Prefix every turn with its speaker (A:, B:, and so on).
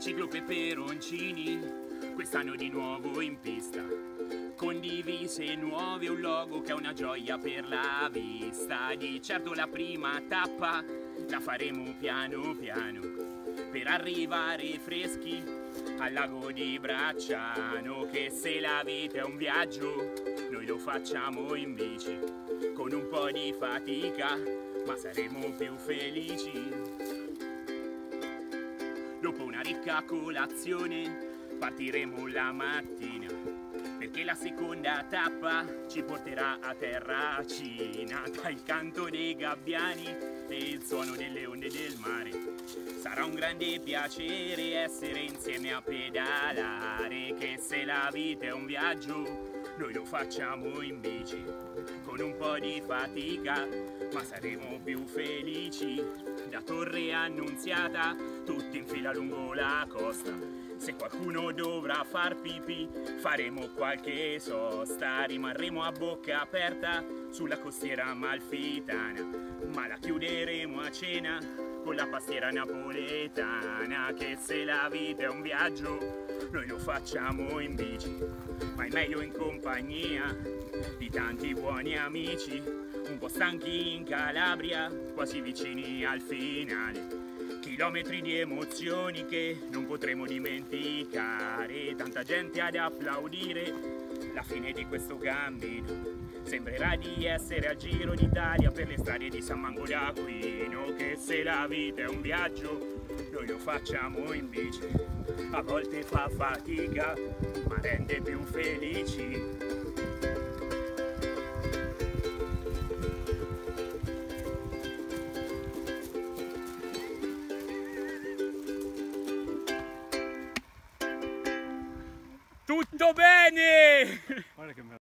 A: ciclo peperoncini, quest'anno di nuovo in pista. Condivise nuove un logo che è una gioia per la vista. Di certo la prima tappa la faremo piano piano per arrivare freschi al lago di Bracciano. Che se la vita è un viaggio, noi lo facciamo in bici con un po' di fatica, ma saremo più felici. Ricca colazione partiremo la mattina perché la seconda tappa ci porterà a terra Cina tra il canto dei gabbiani e il suono delle onde del mare. Sarà un grande piacere essere insieme a pedalare che se la vita è un viaggio noi lo facciamo in bici con un po' di fatica ma saremo più felici. Da Torre Annunziata tutti in fila lungo la costa. Se qualcuno dovrà far pipì faremo qualche sosta. Rimarremo a bocca aperta sulla costiera amalfitana ma la chiuderemo a cena con la pastiera napoletana che se la vita è un viaggio noi lo facciamo in bici. Ma è meglio in compagnia di tanti buoni amici un po' stanchi in Calabria quasi vicini al finale. Chilometri di emozioni che non potremo dimenticare. Tanta gente ad applaudire la fine di questo cammino Sembrerà di essere al Giro d'Italia per le strade di San Mango d'Aquino Che se la vita è un viaggio, noi lo facciamo in bici A volte fa fatica, ma rende più felici Tutto bene!